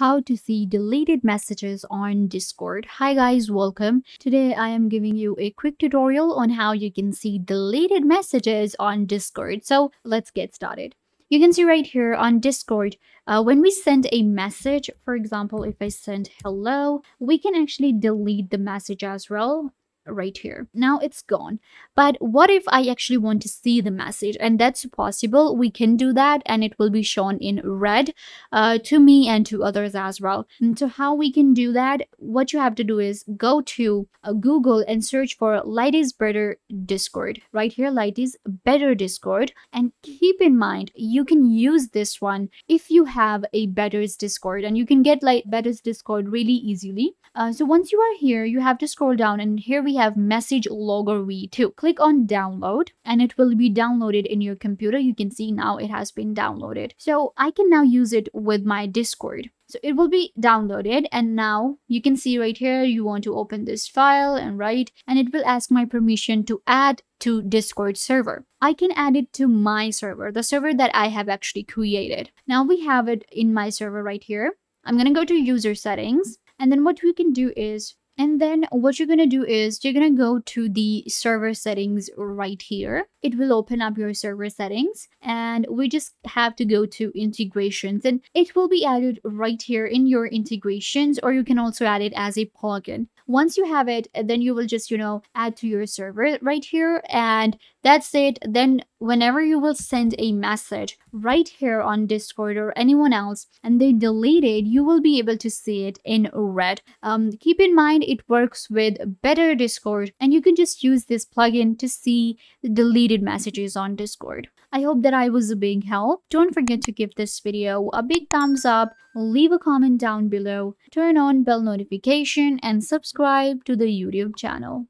how to see deleted messages on Discord. Hi guys, welcome. Today I am giving you a quick tutorial on how you can see deleted messages on Discord. So let's get started. You can see right here on Discord, uh, when we send a message, for example, if I send hello, we can actually delete the message as well right here. Now it's gone. But what if I actually want to see the message? And that's possible. We can do that and it will be shown in red uh, to me and to others as well. And so how we can do that? What you have to do is go to uh, Google and search for Light is Better Discord. Right here, Light is Better Discord. And keep in mind, you can use this one if you have a Better's Discord and you can get like Better's Discord really easily. Uh, so once you are here, you have to scroll down and here we have message logger v2 click on download and it will be downloaded in your computer. You can see now it has been downloaded. So i can now use it with my discord. So it will be downloaded and now you can see right here you want to open this file and write and it will ask my permission to add to discord server. I can add it to my server the server that i have actually created. Now we have it in my server right here. I'm going to go to user settings and then what we can do is and then what you're going to do is you're going to go to the server settings right here. It will open up your server settings and we just have to go to integrations and it will be added right here in your integrations or you can also add it as a plugin. Once you have it, then you will just, you know, add to your server right here and that's it. Then whenever you will send a message right here on Discord or anyone else and they delete it, you will be able to see it in red. Um, keep in mind it works with Better Discord and you can just use this plugin to see the deleted messages on Discord. I hope that I was a big help. Don't forget to give this video a big thumbs up, leave a comment down below, turn on bell notification and subscribe to the YouTube channel.